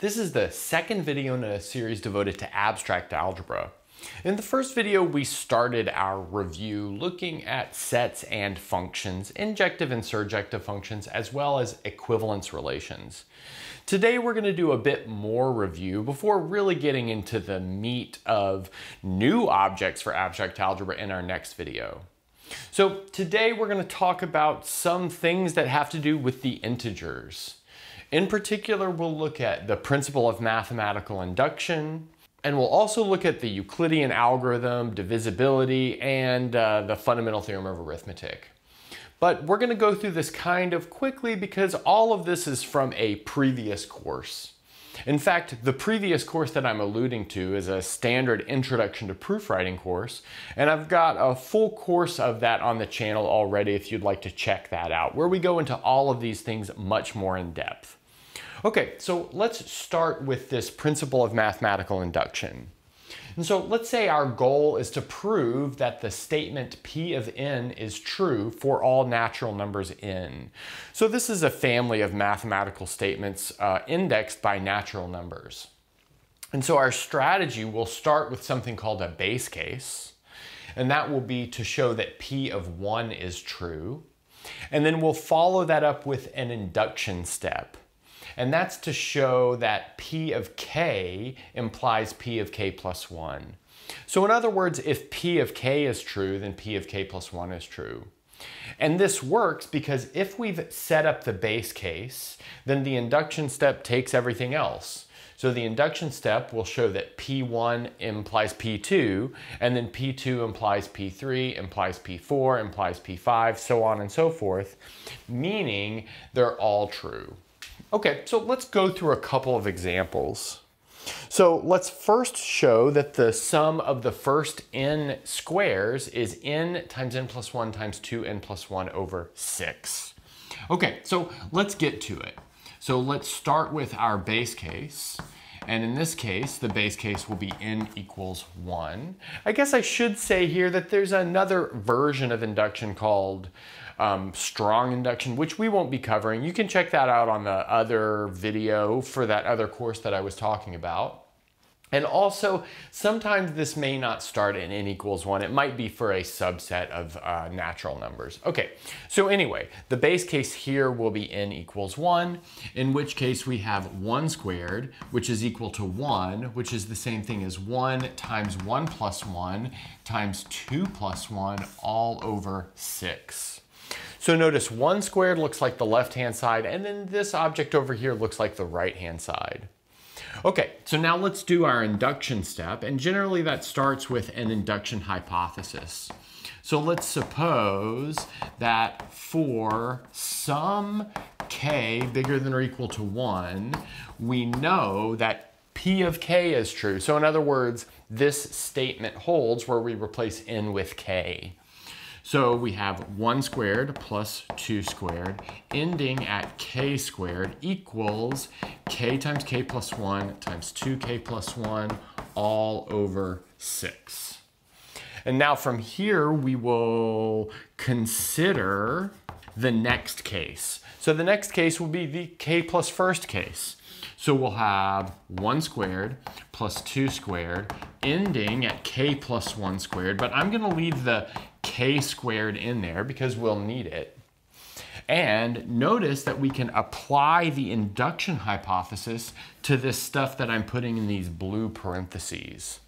This is the second video in a series devoted to abstract algebra. In the first video, we started our review looking at sets and functions, injective and surjective functions, as well as equivalence relations. Today, we're gonna do a bit more review before really getting into the meat of new objects for abstract algebra in our next video. So today, we're gonna talk about some things that have to do with the integers. In particular, we'll look at the principle of mathematical induction, and we'll also look at the Euclidean algorithm, divisibility, and uh, the fundamental theorem of arithmetic. But we're gonna go through this kind of quickly because all of this is from a previous course. In fact, the previous course that I'm alluding to is a standard introduction to proofwriting course, and I've got a full course of that on the channel already if you'd like to check that out, where we go into all of these things much more in depth. Okay, so let's start with this principle of mathematical induction. And so let's say our goal is to prove that the statement P of n is true for all natural numbers n. So this is a family of mathematical statements uh, indexed by natural numbers. And so our strategy will start with something called a base case, and that will be to show that P of 1 is true. And then we'll follow that up with an induction step and that's to show that P of k implies P of k plus 1. So in other words, if P of k is true, then P of k plus 1 is true. And this works because if we've set up the base case, then the induction step takes everything else. So the induction step will show that P1 implies P2, and then P2 implies P3, implies P4, implies P5, so on and so forth, meaning they're all true. Okay, so let's go through a couple of examples. So let's first show that the sum of the first n squares is n times n plus 1 times 2n plus 1 over 6. Okay, so let's get to it. So let's start with our base case. And in this case, the base case will be n equals 1. I guess I should say here that there's another version of induction called um, strong induction, which we won't be covering. You can check that out on the other video for that other course that I was talking about. And also, sometimes this may not start in n equals 1. It might be for a subset of uh, natural numbers. Okay, so anyway, the base case here will be n equals 1, in which case we have 1 squared, which is equal to 1, which is the same thing as 1 times 1 plus 1 times 2 plus 1 all over 6. So notice one squared looks like the left-hand side, and then this object over here looks like the right-hand side. Okay, so now let's do our induction step, and generally that starts with an induction hypothesis. So let's suppose that for some k bigger than or equal to 1, we know that p of k is true. So in other words, this statement holds where we replace n with k. So we have 1 squared plus 2 squared, ending at k squared equals k times k plus 1 times 2k plus 1 all over 6. And now from here, we will consider the next case. So the next case will be the k plus first case. So we'll have 1 squared plus 2 squared, ending at k plus 1 squared, but I'm going to leave the k squared in there because we'll need it. And notice that we can apply the induction hypothesis to this stuff that I'm putting in these blue parentheses.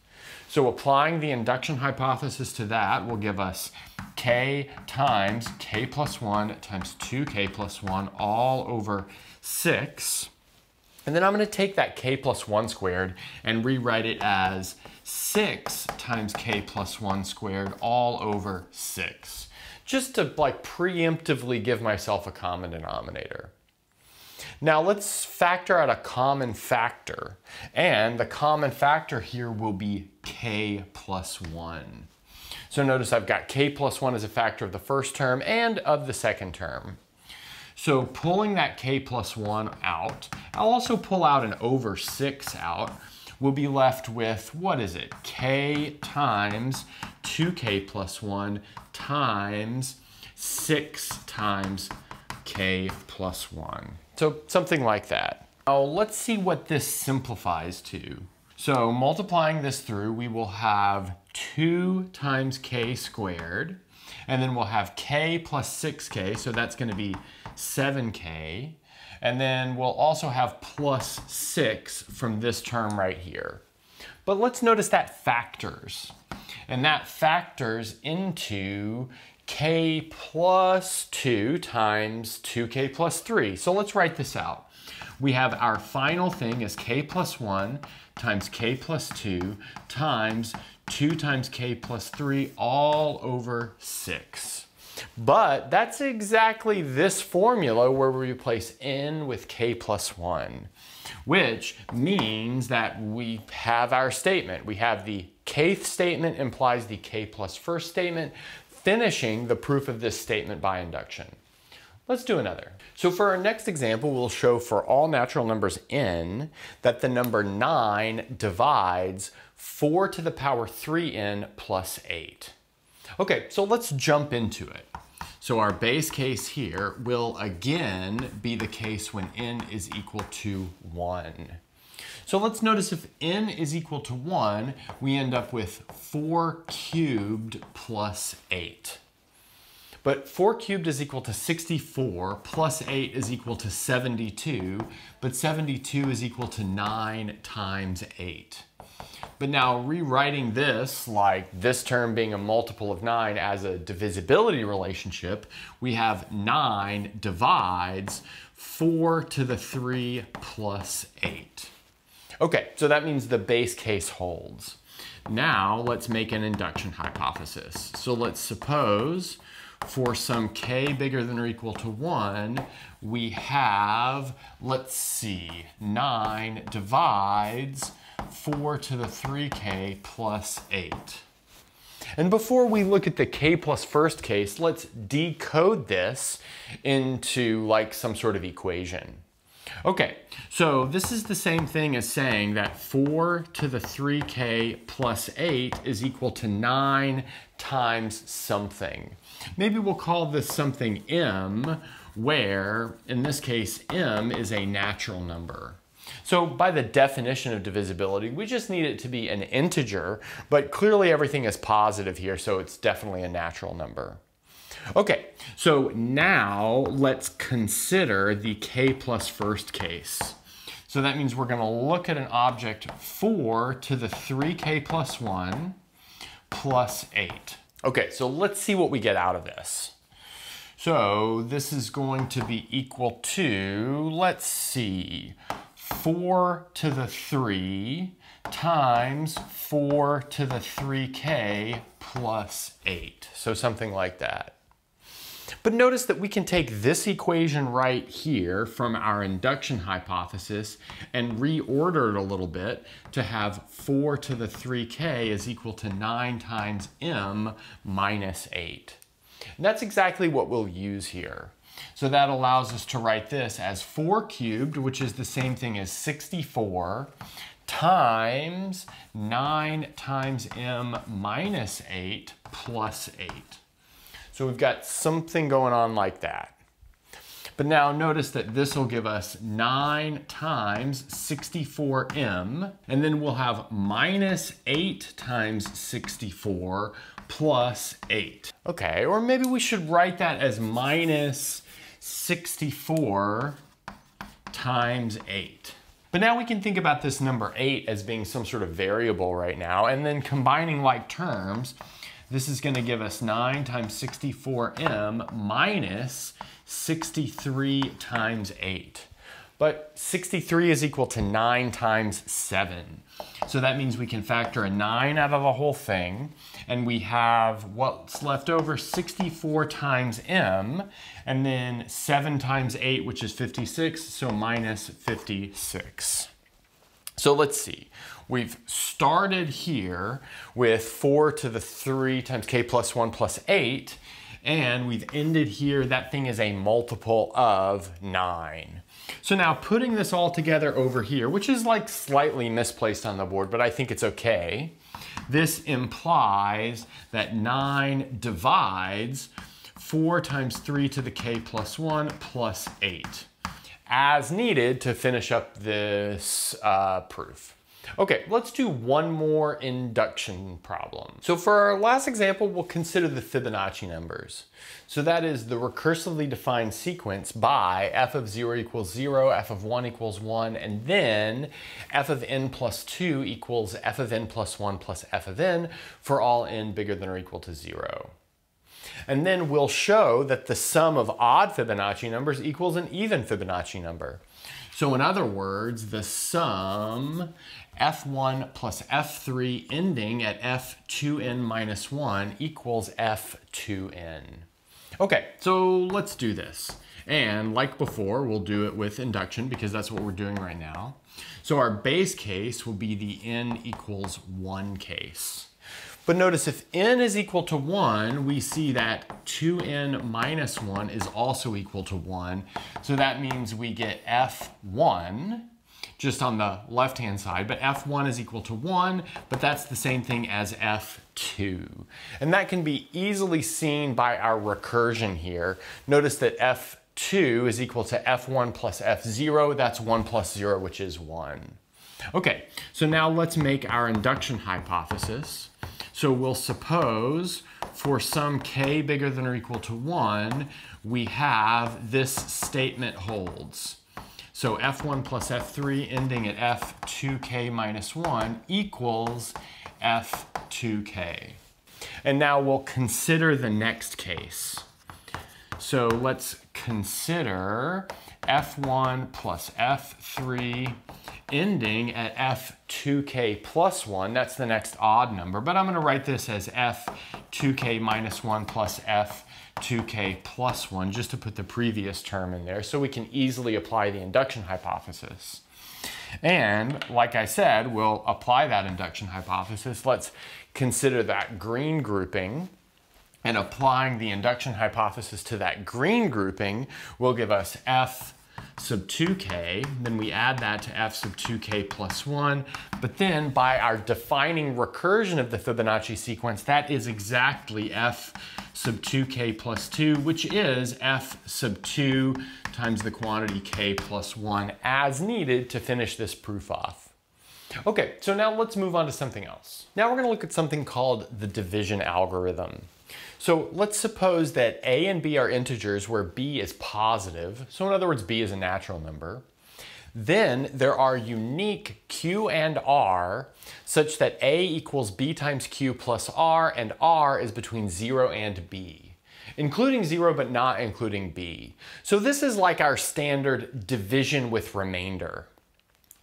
So applying the induction hypothesis to that will give us k times k plus 1 times 2k plus 1 all over 6. And then I'm going to take that k plus 1 squared and rewrite it as 6 times k plus 1 squared all over 6. Just to like preemptively give myself a common denominator. Now let's factor out a common factor. And the common factor here will be k plus 1. So notice I've got k plus 1 as a factor of the first term and of the second term. So pulling that k plus 1 out, I'll also pull out an over 6 out. We'll be left with, what is it? k times 2k plus 1 times 6 times k plus 1. So something like that. Now let's see what this simplifies to. So multiplying this through, we will have 2 times k squared, and then we'll have k plus 6k, so that's going to be 7k. And then we'll also have plus 6 from this term right here. But let's notice that factors. And that factors into k plus 2 times 2k plus 3. So let's write this out. We have our final thing is k plus 1 times k plus 2 times 2 times k plus 3 all over 6. But that's exactly this formula where we replace n with k plus 1, which means that we have our statement. We have the kth statement implies the k plus first statement, finishing the proof of this statement by induction. Let's do another. So for our next example, we'll show for all natural numbers n that the number 9 divides 4 to the power 3n plus 8. Okay, so let's jump into it. So our base case here will again be the case when n is equal to 1. So let's notice if n is equal to 1, we end up with 4 cubed plus 8. But 4 cubed is equal to 64, plus 8 is equal to 72, but 72 is equal to 9 times 8. But now rewriting this, like this term being a multiple of 9 as a divisibility relationship, we have 9 divides 4 to the 3 plus 8. Okay, so that means the base case holds. Now let's make an induction hypothesis. So let's suppose for some k bigger than or equal to 1, we have, let's see, 9 divides 4 to the 3k plus 8. And before we look at the k plus first case, let's decode this into like some sort of equation. Okay, so this is the same thing as saying that 4 to the 3k plus 8 is equal to 9 times something. Maybe we'll call this something m, where, in this case, m is a natural number. So by the definition of divisibility, we just need it to be an integer, but clearly everything is positive here, so it's definitely a natural number. Okay, so now let's consider the k plus first case. So that means we're gonna look at an object 4 to the 3k plus 1 plus 8. Okay, so let's see what we get out of this. So this is going to be equal to, let's see, 4 to the 3 times 4 to the 3k plus 8. So something like that. But notice that we can take this equation right here from our induction hypothesis and reorder it a little bit to have 4 to the 3k is equal to 9 times m minus 8. And that's exactly what we'll use here. So that allows us to write this as 4 cubed, which is the same thing as 64, times 9 times m minus 8 plus 8. So we've got something going on like that. But now notice that this will give us 9 times 64m, and then we'll have minus 8 times 64 plus 8. Okay, or maybe we should write that as minus 64 times 8. But now we can think about this number 8 as being some sort of variable right now, and then combining like terms, this is going to give us 9 times 64m minus 63 times 8. But 63 is equal to 9 times 7. So that means we can factor a 9 out of the whole thing. And we have what's left over, 64 times m. And then 7 times 8, which is 56, so minus 56. So let's see. We've started here with 4 to the 3 times k plus 1 plus 8, and we've ended here, that thing is a multiple of 9. So now putting this all together over here, which is like slightly misplaced on the board, but I think it's okay, this implies that 9 divides 4 times 3 to the k plus 1 plus 8. as needed to finish up this uh, proof. Okay, let's do one more induction problem. So for our last example, we'll consider the Fibonacci numbers. So that is the recursively defined sequence by f of 0 equals 0, f of 1 equals 1, and then f of n plus 2 equals f of n plus 1 plus f of n for all n bigger than or equal to 0. And then we'll show that the sum of odd Fibonacci numbers equals an even Fibonacci number. So in other words, the sum f1 plus f3 ending at f2n minus 1 equals f2n. Okay, so let's do this. And like before, we'll do it with induction because that's what we're doing right now. So our base case will be the n equals 1 case. But notice if n is equal to 1, we see that 2n minus 1 is also equal to 1. So that means we get f1 just on the left-hand side, but f1 is equal to 1, but that's the same thing as f2. And that can be easily seen by our recursion here. Notice that f2 is equal to f1 plus f0, that's 1 plus 0, which is 1. Okay, so now let's make our induction hypothesis. So we'll suppose for some k bigger than or equal to 1, we have this statement holds. So f1 plus f3 ending at f2k minus 1 equals f2k. And now we'll consider the next case. So let's consider f1 plus f3 ending at f2k plus 1. That's the next odd number, but I'm going to write this as f2k minus 1 plus f 2k plus 1 just to put the previous term in there so we can easily apply the induction hypothesis. And like I said, we'll apply that induction hypothesis. Let's consider that green grouping and applying the induction hypothesis to that green grouping will give us f sub 2k, then we add that to f sub 2k plus 1, but then by our defining recursion of the Fibonacci sequence, that is exactly f sub 2k plus 2, which is f sub 2 times the quantity k plus 1 as needed to finish this proof off. Okay, so now let's move on to something else. Now we're gonna look at something called the division algorithm. So let's suppose that a and b are integers where b is positive. So in other words, b is a natural number. Then there are unique q and r such that a equals b times q plus r and r is between 0 and b, including 0 but not including b. So this is like our standard division with remainder.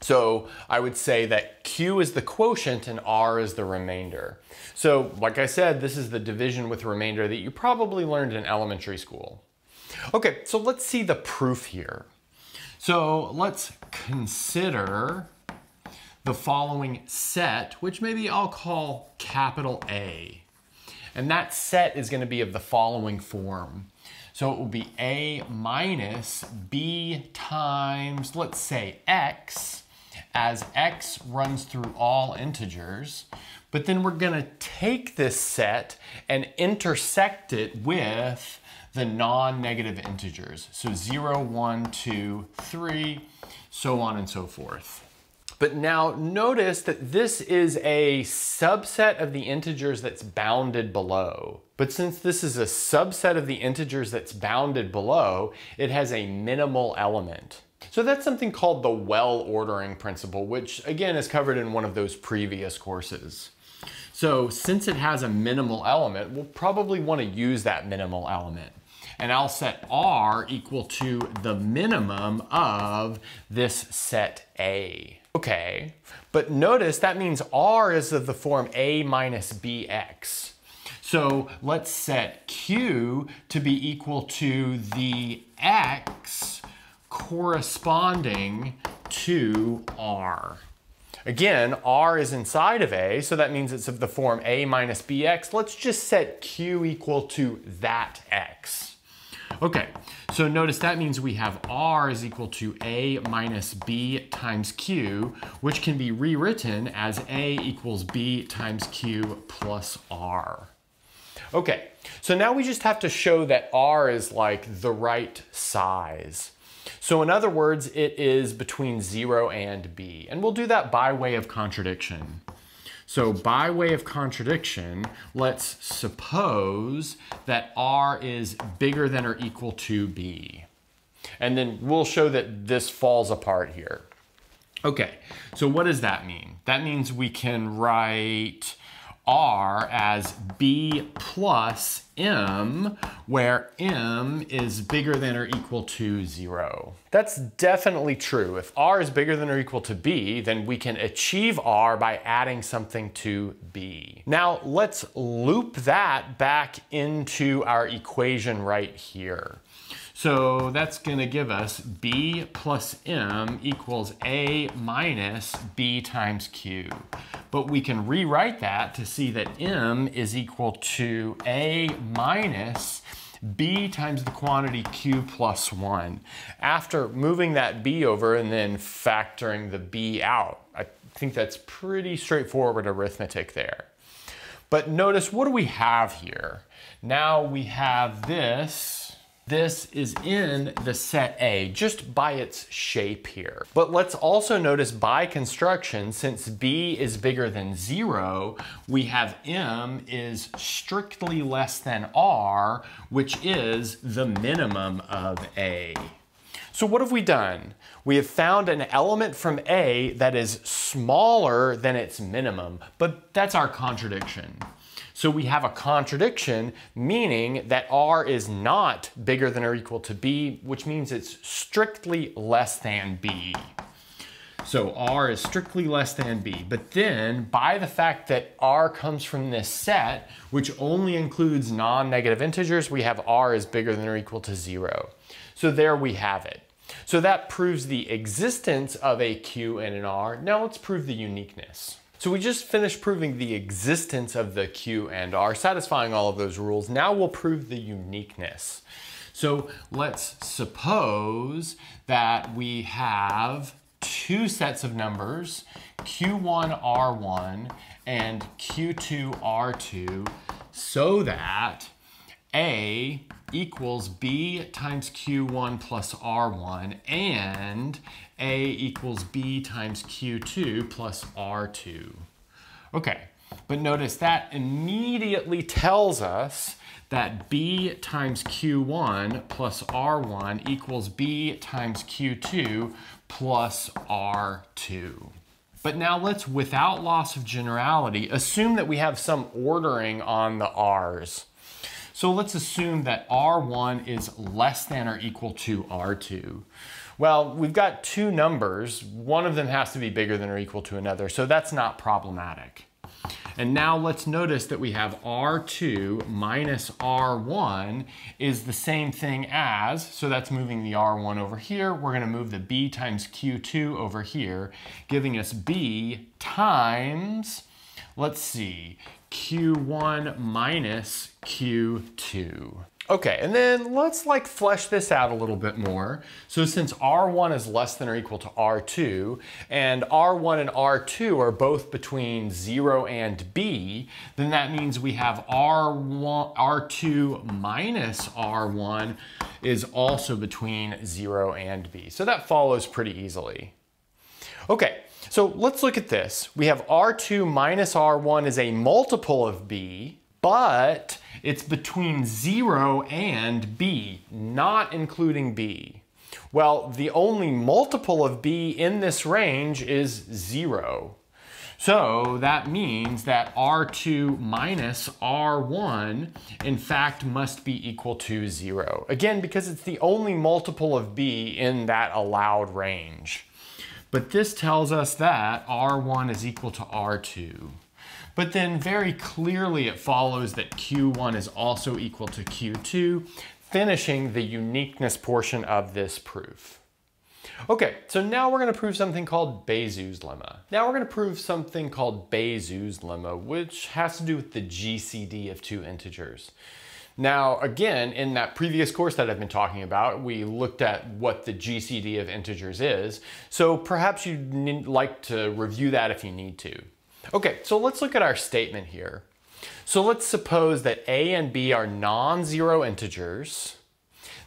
So I would say that Q is the quotient and R is the remainder. So like I said, this is the division with remainder that you probably learned in elementary school. Okay, so let's see the proof here. So let's consider the following set, which maybe I'll call capital A. And that set is gonna be of the following form. So it will be A minus B times, let's say, X as x runs through all integers, but then we're gonna take this set and intersect it with the non-negative integers. So 0, 1, 2, 3, so on and so forth. But now notice that this is a subset of the integers that's bounded below. But since this is a subset of the integers that's bounded below, it has a minimal element. So that's something called the well ordering principle, which again is covered in one of those previous courses. So since it has a minimal element, we'll probably want to use that minimal element. And I'll set R equal to the minimum of this set A. Okay, but notice that means R is of the form A minus BX. So let's set Q to be equal to the X corresponding to R. Again, R is inside of A, so that means it's of the form A minus BX. Let's just set Q equal to that X. Okay, so notice that means we have R is equal to A minus B times Q, which can be rewritten as A equals B times Q plus R. Okay, so now we just have to show that R is like the right size. So in other words, it is between zero and b. And we'll do that by way of contradiction. So by way of contradiction, let's suppose that r is bigger than or equal to b. And then we'll show that this falls apart here. Okay, so what does that mean? That means we can write R as B plus M, where M is bigger than or equal to zero. That's definitely true. If R is bigger than or equal to B, then we can achieve R by adding something to B. Now let's loop that back into our equation right here. So that's gonna give us B plus M equals A minus B times Q. But we can rewrite that to see that M is equal to A minus B times the quantity Q plus one. After moving that B over and then factoring the B out, I think that's pretty straightforward arithmetic there. But notice, what do we have here? Now we have this this is in the set A, just by its shape here. But let's also notice by construction, since B is bigger than zero, we have M is strictly less than R, which is the minimum of A. So what have we done? We have found an element from A that is smaller than its minimum, but that's our contradiction. So we have a contradiction, meaning that R is not bigger than or equal to B, which means it's strictly less than B. So R is strictly less than B. But then, by the fact that R comes from this set, which only includes non-negative integers, we have R is bigger than or equal to zero. So there we have it. So that proves the existence of a Q and an R. Now let's prove the uniqueness. So we just finished proving the existence of the Q and R, satisfying all of those rules. Now we'll prove the uniqueness. So let's suppose that we have two sets of numbers, Q1, R1 and Q2, R2, so that A equals B times Q1 plus R1 and a equals B times Q2 plus R2. Okay, but notice that immediately tells us that B times Q1 plus R1 equals B times Q2 plus R2. But now let's, without loss of generality, assume that we have some ordering on the R's. So let's assume that R1 is less than or equal to R2. Well, we've got two numbers. One of them has to be bigger than or equal to another, so that's not problematic. And now let's notice that we have R2 minus R1 is the same thing as, so that's moving the R1 over here. We're gonna move the B times Q2 over here, giving us B times, let's see, Q1 minus Q2. Okay, and then let's like flesh this out a little bit more. So since R1 is less than or equal to R2, and R1 and R2 are both between zero and B, then that means we have R1, R2 minus R1 is also between zero and B. So that follows pretty easily. Okay, so let's look at this. We have R2 minus R1 is a multiple of B, but it's between zero and b, not including b. Well, the only multiple of b in this range is zero. So that means that R2 minus R1 in fact must be equal to zero. Again, because it's the only multiple of B in that allowed range. But this tells us that R1 is equal to R2. But then very clearly it follows that Q1 is also equal to Q2, finishing the uniqueness portion of this proof. Okay, so now we're gonna prove something called Bezout's lemma. Now we're gonna prove something called Bezout's lemma, which has to do with the GCD of two integers. Now, again, in that previous course that I've been talking about, we looked at what the GCD of integers is. So perhaps you'd like to review that if you need to. Okay, so let's look at our statement here. So let's suppose that a and b are non-zero integers,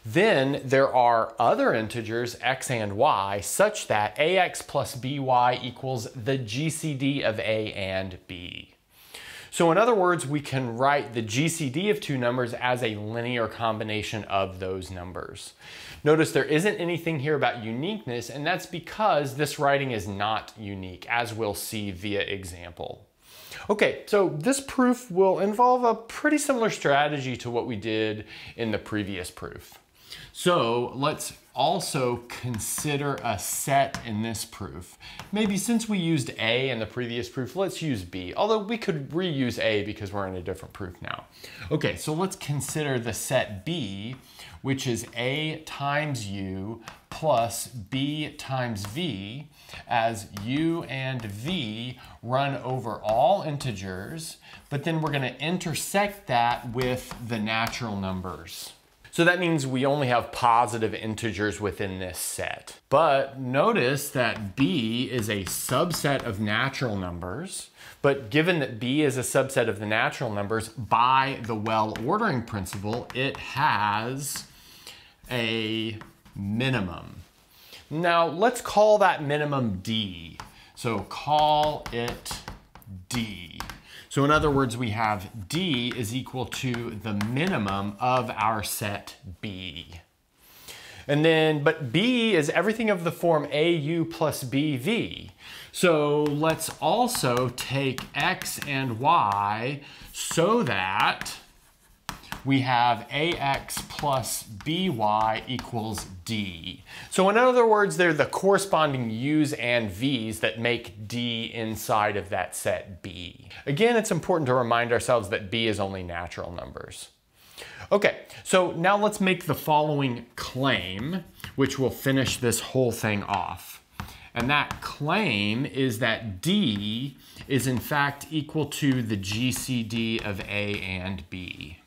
Then there are other integers, x and y, such that ax plus by equals the GCD of a and b. So in other words, we can write the GCD of two numbers as a linear combination of those numbers. Notice there isn't anything here about uniqueness, and that's because this writing is not unique, as we'll see via example. Okay, so this proof will involve a pretty similar strategy to what we did in the previous proof. So let's also consider a set in this proof. Maybe since we used A in the previous proof, let's use B, although we could reuse A because we're in a different proof now. Okay, so let's consider the set B, which is A times U plus B times V, as U and V run over all integers, but then we're gonna intersect that with the natural numbers. So that means we only have positive integers within this set. But notice that b is a subset of natural numbers. But given that b is a subset of the natural numbers, by the well ordering principle, it has a minimum. Now let's call that minimum d. So call it d. So in other words, we have D is equal to the minimum of our set B. And then, but B is everything of the form AU plus BV. So let's also take X and Y so that we have ax plus by equals d. So in other words, they're the corresponding u's and v's that make d inside of that set b. Again, it's important to remind ourselves that b is only natural numbers. Okay, so now let's make the following claim, which will finish this whole thing off. And that claim is that D is in fact equal to the GCD of A and B.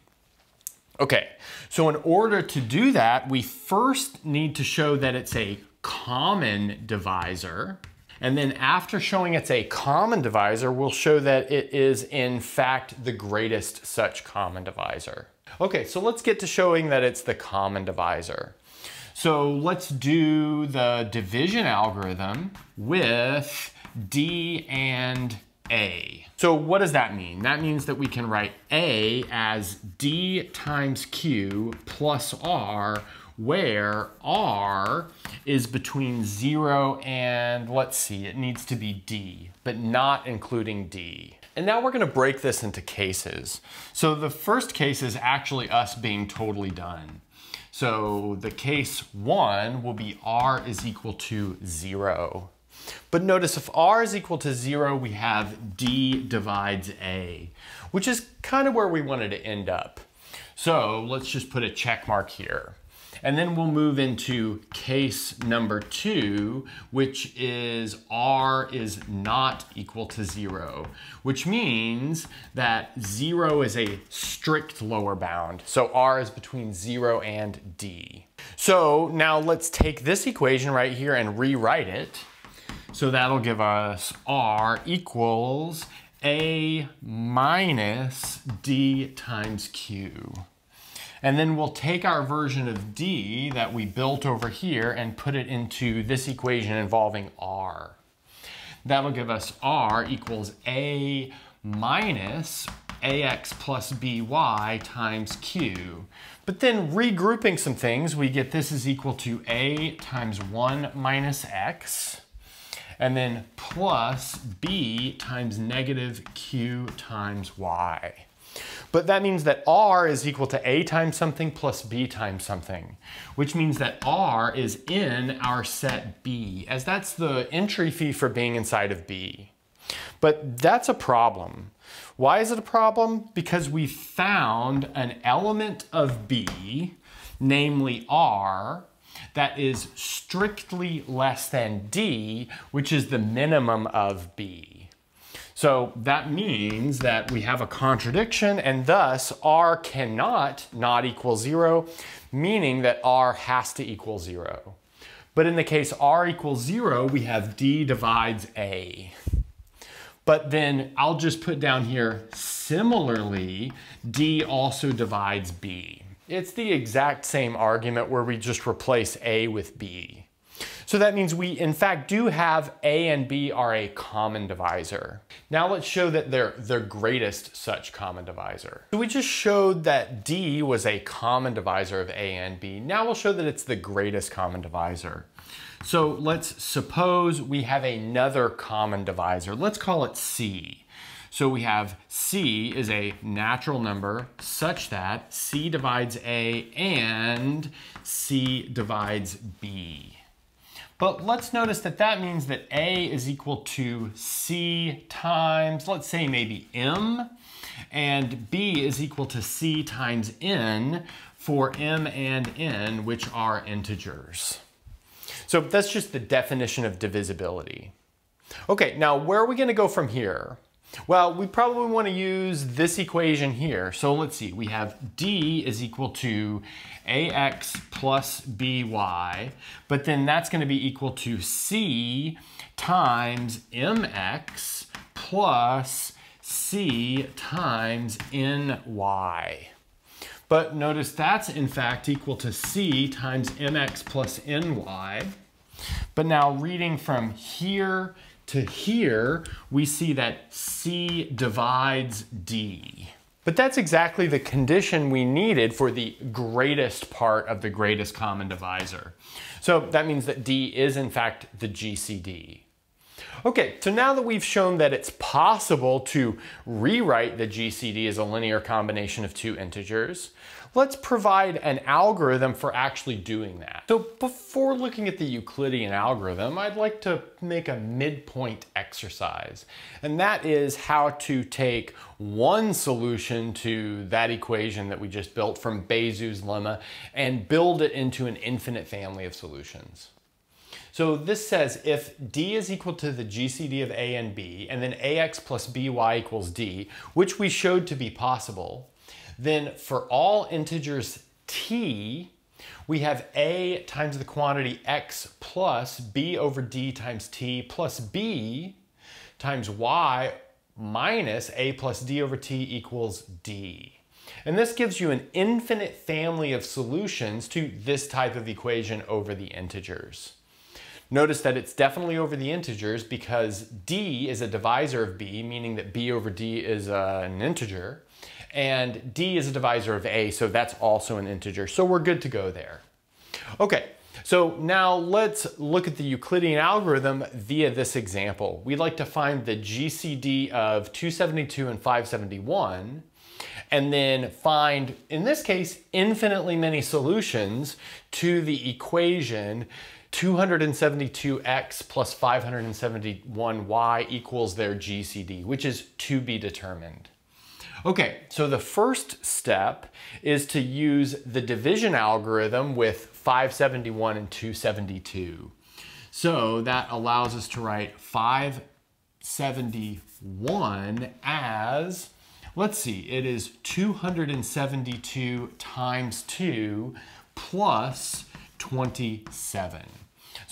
Okay, so in order to do that, we first need to show that it's a common divisor. And then after showing it's a common divisor, we'll show that it is in fact the greatest such common divisor. Okay, so let's get to showing that it's the common divisor. So let's do the division algorithm with D and A. So what does that mean? That means that we can write A as D times Q plus R where R is between zero and, let's see, it needs to be D, but not including D. And now we're gonna break this into cases. So the first case is actually us being totally done. So the case one will be R is equal to zero. But notice if r is equal to zero, we have d divides a, which is kind of where we wanted to end up. So let's just put a check mark here. And then we'll move into case number two, which is r is not equal to zero, which means that zero is a strict lower bound. So r is between zero and d. So now let's take this equation right here and rewrite it. So that'll give us R equals A minus D times Q. And then we'll take our version of D that we built over here and put it into this equation involving R. That'll give us R equals A minus ax plus by times q. But then regrouping some things, we get this is equal to a times 1 minus x and then plus b times negative q times y. But that means that r is equal to a times something plus b times something, which means that r is in our set b, as that's the entry fee for being inside of b. But that's a problem. Why is it a problem? Because we found an element of b, namely r, that is strictly less than D, which is the minimum of B. So that means that we have a contradiction and thus R cannot not equal zero, meaning that R has to equal zero. But in the case R equals zero, we have D divides A. But then I'll just put down here, similarly, D also divides B. It's the exact same argument where we just replace A with B. So that means we in fact do have A and B are a common divisor. Now let's show that they're the greatest such common divisor. So we just showed that D was a common divisor of A and B. Now we'll show that it's the greatest common divisor. So let's suppose we have another common divisor. Let's call it C. So we have C is a natural number such that C divides A and C divides B. But let's notice that that means that A is equal to C times, let's say maybe M, and B is equal to C times N for M and N, which are integers. So that's just the definition of divisibility. Okay, now where are we gonna go from here? Well, we probably want to use this equation here. So let's see, we have D is equal to AX plus BY, but then that's going to be equal to C times MX plus C times NY. But notice that's in fact equal to C times MX plus NY. But now reading from here to here, we see that C divides D. But that's exactly the condition we needed for the greatest part of the greatest common divisor. So that means that D is in fact the GCD. Okay, so now that we've shown that it's possible to rewrite the GCD as a linear combination of two integers, let's provide an algorithm for actually doing that. So before looking at the Euclidean algorithm, I'd like to make a midpoint exercise. And that is how to take one solution to that equation that we just built from Bezout's lemma and build it into an infinite family of solutions. So this says if D is equal to the GCD of A and B, and then AX plus BY equals D, which we showed to be possible, then for all integers t, we have a times the quantity x plus b over d times t plus b times y minus a plus d over t equals d. And this gives you an infinite family of solutions to this type of equation over the integers. Notice that it's definitely over the integers because d is a divisor of b, meaning that b over d is uh, an integer and D is a divisor of A, so that's also an integer. So we're good to go there. Okay, so now let's look at the Euclidean algorithm via this example. We'd like to find the GCD of 272 and 571, and then find, in this case, infinitely many solutions to the equation 272x plus 571y equals their GCD, which is to be determined. Okay, so the first step is to use the division algorithm with 571 and 272. So that allows us to write 571 as, let's see, it is 272 times 2 plus 27.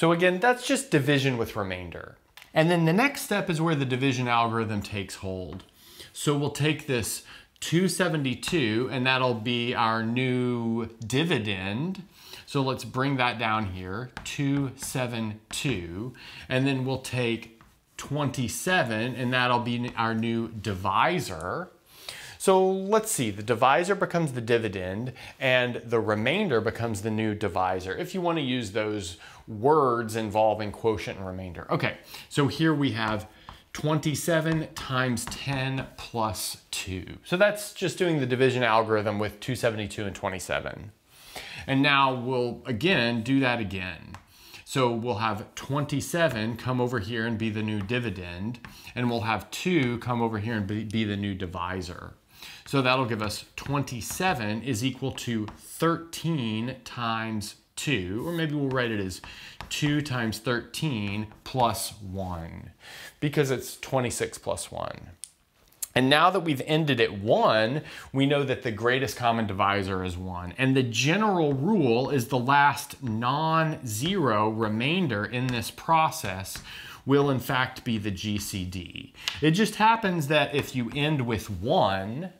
So again, that's just division with remainder. And then the next step is where the division algorithm takes hold. So we'll take this 272 and that'll be our new dividend. So let's bring that down here, 272. And then we'll take 27 and that'll be our new divisor. So let's see, the divisor becomes the dividend and the remainder becomes the new divisor, if you wanna use those words involving quotient and remainder. Okay, so here we have 27 times 10 plus 2. So that's just doing the division algorithm with 272 and 27. And now we'll, again, do that again. So we'll have 27 come over here and be the new dividend, and we'll have 2 come over here and be, be the new divisor. So that'll give us 27 is equal to 13 times 2, or maybe we'll write it as 2 times 13 plus 1, because it's 26 plus 1. And now that we've ended at 1, we know that the greatest common divisor is 1. And the general rule is the last non-zero remainder in this process will in fact be the GCD. It just happens that if you end with 1,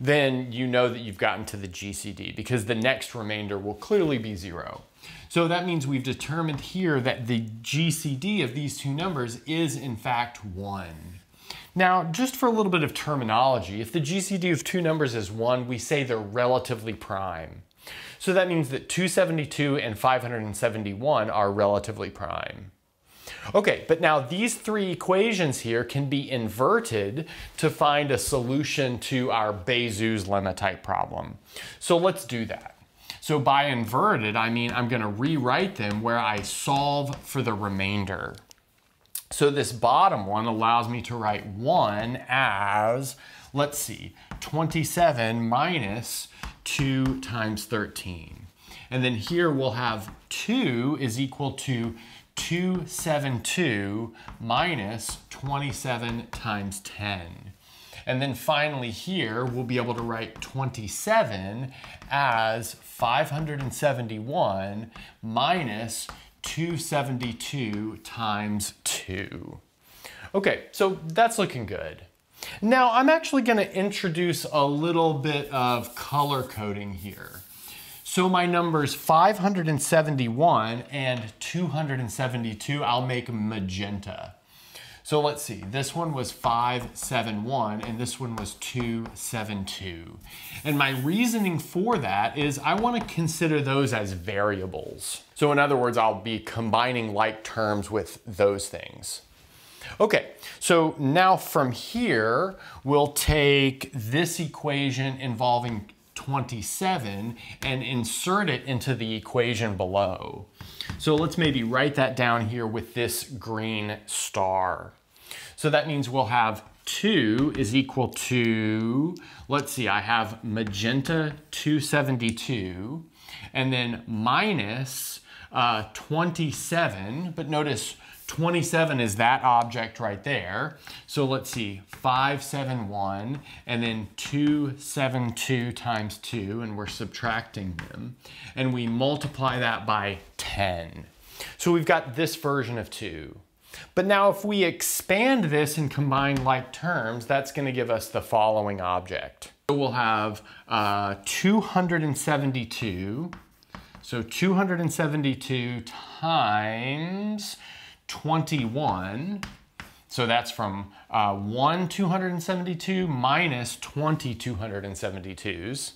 then you know that you've gotten to the GCD because the next remainder will clearly be zero. So that means we've determined here that the GCD of these two numbers is in fact one. Now, just for a little bit of terminology, if the GCD of two numbers is one, we say they're relatively prime. So that means that 272 and 571 are relatively prime. Okay, but now these three equations here can be inverted to find a solution to our Bézout's lemma type problem. So let's do that. So by inverted, I mean I'm gonna rewrite them where I solve for the remainder. So this bottom one allows me to write one as, let's see, 27 minus 2 times 13. And then here we'll have 2 is equal to 272 minus 27 times 10. And then finally here, we'll be able to write 27 as 571 minus 272 times 2. Okay, so that's looking good. Now I'm actually gonna introduce a little bit of color coding here. So my numbers 571 and 272, I'll make magenta. So let's see, this one was 571 and this one was 272. And my reasoning for that is I wanna consider those as variables. So in other words, I'll be combining like terms with those things. Okay, so now from here, we'll take this equation involving 27 and insert it into the equation below. So let's maybe write that down here with this green star. So that means we'll have 2 is equal to, let's see, I have magenta 272, and then minus uh, 27, but notice 27 is that object right there. So let's see, 571 and then 272 times 2, and we're subtracting them. And we multiply that by 10. So we've got this version of 2. But now if we expand this and combine like terms, that's going to give us the following object. So we'll have uh, 272. So 272 times 21. So that's from uh, 1 272 minus 20 272s.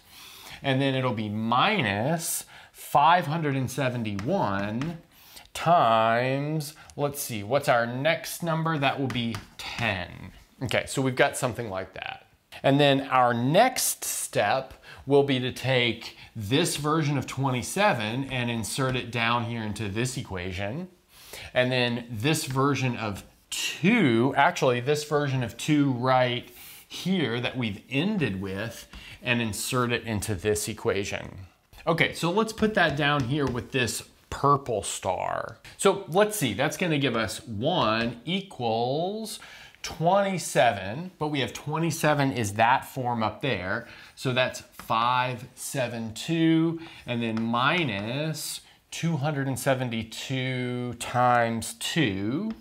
And then it'll be minus 571 times, let's see, what's our next number? That will be 10. Okay, so we've got something like that. And then our next step will be to take this version of 27 and insert it down here into this equation. And then this version of two, actually this version of two right here that we've ended with and insert it into this equation. Okay, so let's put that down here with this purple star. So let's see, that's gonna give us one equals 27, but we have 27 is that form up there. So that's 572, and then minus 272 times 2.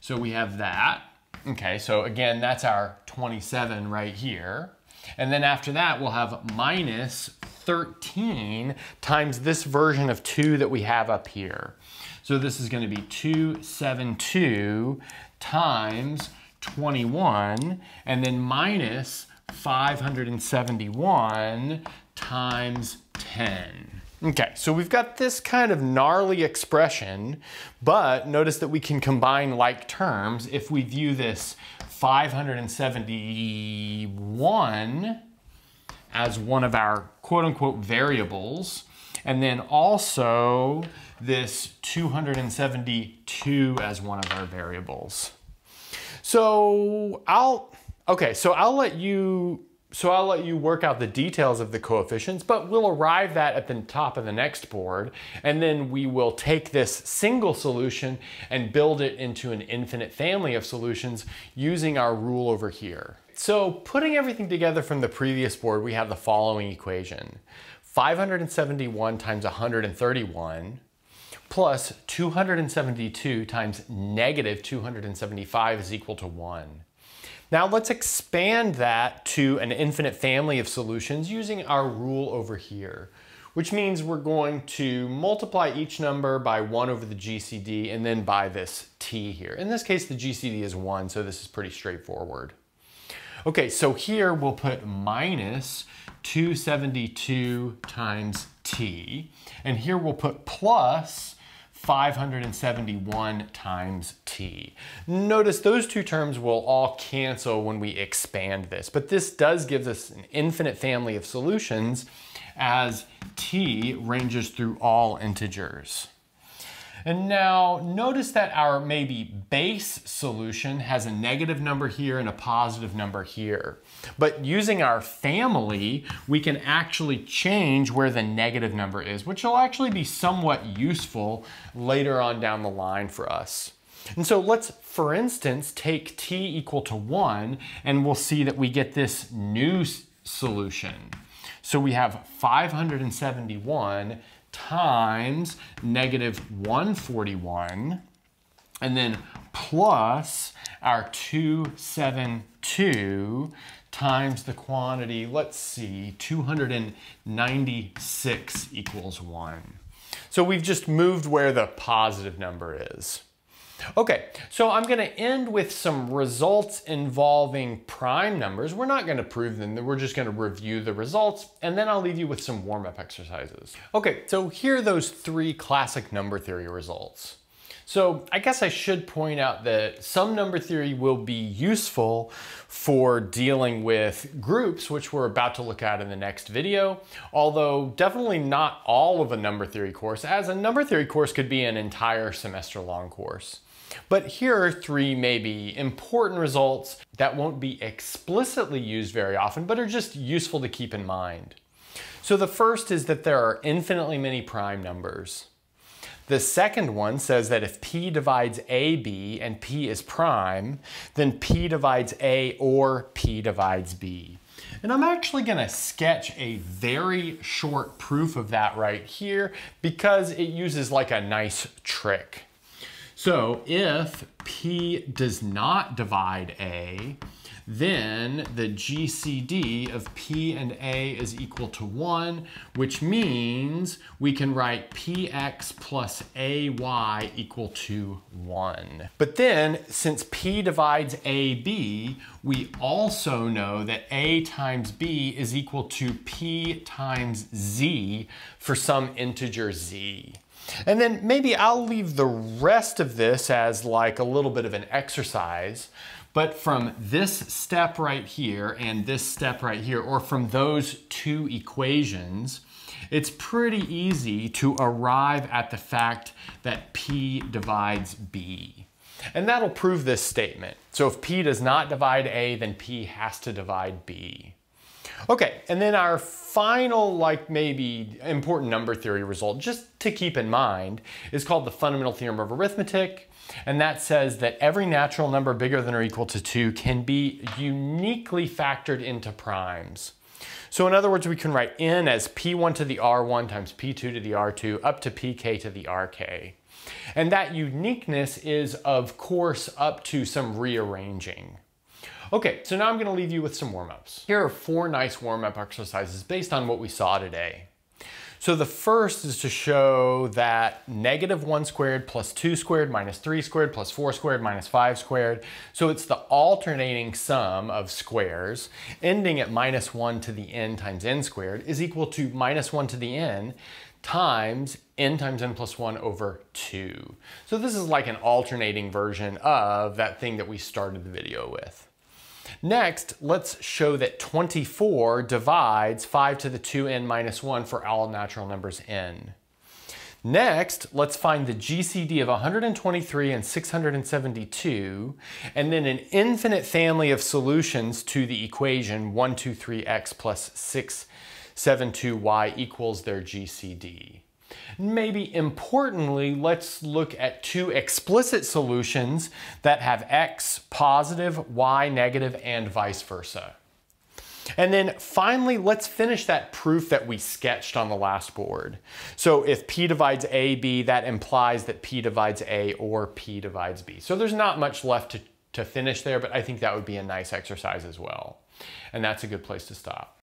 So we have that. Okay, so again, that's our 27 right here. And then after that, we'll have minus 13 times this version of 2 that we have up here. So this is going to be 272 times 21, and then minus 571 times 10. Okay, so we've got this kind of gnarly expression, but notice that we can combine like terms if we view this 571 as one of our quote unquote variables, and then also this 272 as one of our variables. So I'll, okay, so I'll let you so I'll let you work out the details of the coefficients, but we'll arrive that at the top of the next board, and then we will take this single solution and build it into an infinite family of solutions using our rule over here. So putting everything together from the previous board, we have the following equation. 571 times 131 plus 272 times negative 275 is equal to 1. Now let's expand that to an infinite family of solutions using our rule over here, which means we're going to multiply each number by one over the GCD and then by this t here. In this case, the GCD is one, so this is pretty straightforward. Okay, so here we'll put minus 272 times t, and here we'll put plus 571 times t. Notice those two terms will all cancel when we expand this, but this does give us an infinite family of solutions as t ranges through all integers. And now notice that our maybe base solution has a negative number here and a positive number here. But using our family, we can actually change where the negative number is, which will actually be somewhat useful later on down the line for us. And so let's, for instance, take t equal to 1, and we'll see that we get this new solution. So we have 571 times negative 141, and then plus our 272 times the quantity, let's see, 296 equals 1. So we've just moved where the positive number is. Okay, so I'm gonna end with some results involving prime numbers. We're not gonna prove them, we're just gonna review the results, and then I'll leave you with some warm-up exercises. Okay, so here are those three classic number theory results. So I guess I should point out that some number theory will be useful for dealing with groups, which we're about to look at in the next video, although definitely not all of a number theory course, as a number theory course could be an entire semester long course. But here are three maybe important results that won't be explicitly used very often, but are just useful to keep in mind. So the first is that there are infinitely many prime numbers. The second one says that if P divides AB and P is prime, then P divides A or P divides B. And I'm actually gonna sketch a very short proof of that right here because it uses like a nice trick. So if P does not divide A, then the GCD of P and A is equal to 1, which means we can write PX plus AY equal to 1. But then, since P divides AB, we also know that A times B is equal to P times Z for some integer Z. And then maybe I'll leave the rest of this as like a little bit of an exercise, but from this step right here and this step right here, or from those two equations, it's pretty easy to arrive at the fact that P divides B. And that'll prove this statement. So if P does not divide A, then P has to divide B. Okay, and then our final, like maybe important number theory result, just to keep in mind, is called the fundamental theorem of arithmetic. And that says that every natural number bigger than or equal to two can be uniquely factored into primes. So in other words, we can write n as p1 to the r1 times p2 to the r2 up to pk to the rk. And that uniqueness is, of course, up to some rearranging. Okay, so now I'm gonna leave you with some warm-ups. Here are four nice warm-up exercises based on what we saw today. So the first is to show that negative one squared plus two squared minus three squared plus four squared minus five squared. So it's the alternating sum of squares ending at minus one to the n times n squared is equal to minus one to the n times n times n plus 1 over 2. So this is like an alternating version of that thing that we started the video with. Next, let's show that 24 divides 5 to the 2n minus 1 for all natural numbers n. Next, let's find the GCD of 123 and 672, and then an infinite family of solutions to the equation 123x plus 672y equals their GCD. Maybe importantly, let's look at two explicit solutions that have x positive, y negative, and vice versa. And then finally, let's finish that proof that we sketched on the last board. So if P divides AB, that implies that P divides A or P divides B. So there's not much left to to finish there, but I think that would be a nice exercise as well. And that's a good place to stop.